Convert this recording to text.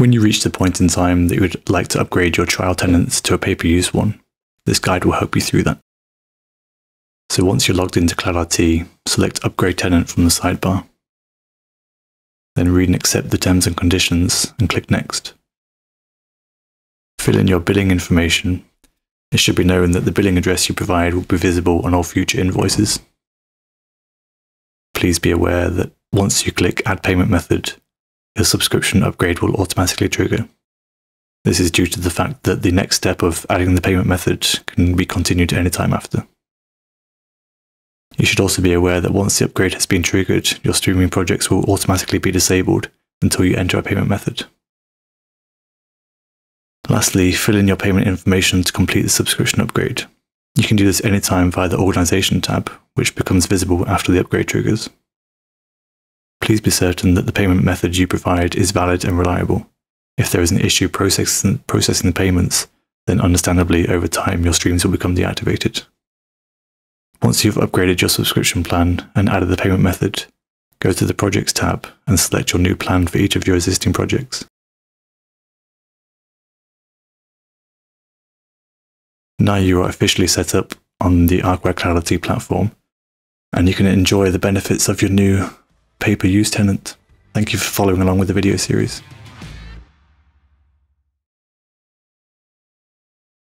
When you reach the point in time that you would like to upgrade your trial tenants to a pay-per-use one, this guide will help you through that. So once you're logged into CloudRT, select Upgrade Tenant from the sidebar. Then read and accept the terms and conditions and click Next. Fill in your billing information. It should be known that the billing address you provide will be visible on all future invoices. Please be aware that once you click Add Payment Method, your subscription upgrade will automatically trigger. This is due to the fact that the next step of adding the payment method can be continued any time after. You should also be aware that once the upgrade has been triggered, your streaming projects will automatically be disabled until you enter a payment method. Lastly, fill in your payment information to complete the subscription upgrade. You can do this anytime via the Organization tab, which becomes visible after the upgrade triggers please be certain that the payment method you provide is valid and reliable. If there is an issue processing, processing the payments, then understandably over time your streams will become deactivated. Once you've upgraded your subscription plan and added the payment method, go to the Projects tab and select your new plan for each of your existing projects. Now you are officially set up on the Arcware CloudRT platform, and you can enjoy the benefits of your new pay-per-use tenant. Thank you for following along with the video series.